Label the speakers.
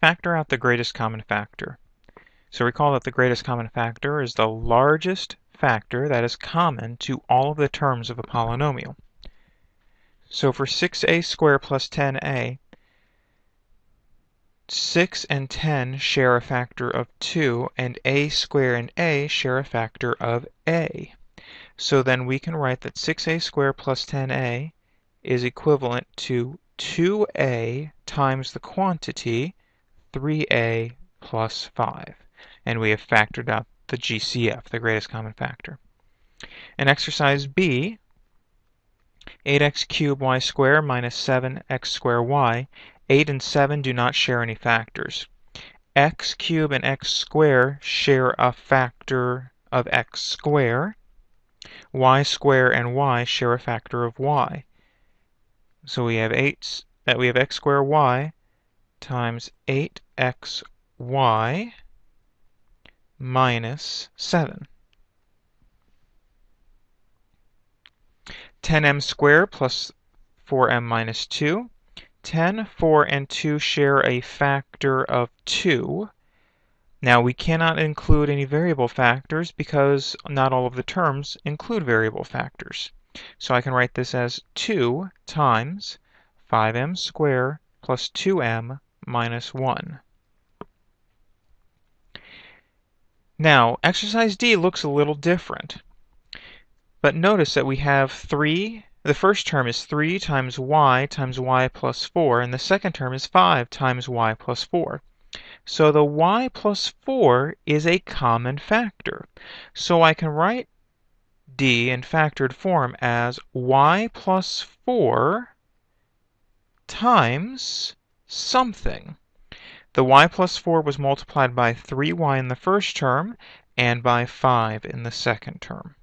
Speaker 1: factor out the greatest common factor. So recall that the greatest common factor is the largest factor that is common to all of the terms of a polynomial. So for 6a squared plus 10a, 6 and 10 share a factor of 2, and a squared and a share a factor of a. So then we can write that 6a squared plus 10a is equivalent to 2a times the quantity 3a plus 5. And we have factored out the GCF, the greatest common factor. In exercise B, 8x cubed y squared minus 7x squared y, 8 and 7 do not share any factors. x cubed and x squared share a factor of x squared. y squared and y share a factor of y. So we have 8 that we have x squared y times 8xy minus 7. 10m squared plus 4m minus 2. 10, 4, and 2 share a factor of 2. Now we cannot include any variable factors because not all of the terms include variable factors. So I can write this as 2 times 5m squared plus 2m minus 1. Now, exercise D looks a little different. But notice that we have 3, the first term is 3 times y times y plus 4, and the second term is 5 times y plus 4. So the y plus 4 is a common factor. So I can write D in factored form as y plus 4 times something. The y plus 4 was multiplied by 3y in the first term and by 5 in the second term.